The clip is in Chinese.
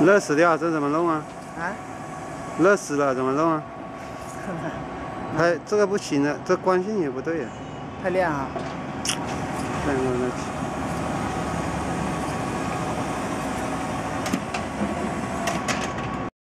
热死掉，这怎么弄啊？啊？热死了，怎么弄啊？哎，这个不行了，这光线也不对啊。太亮啊！亮那。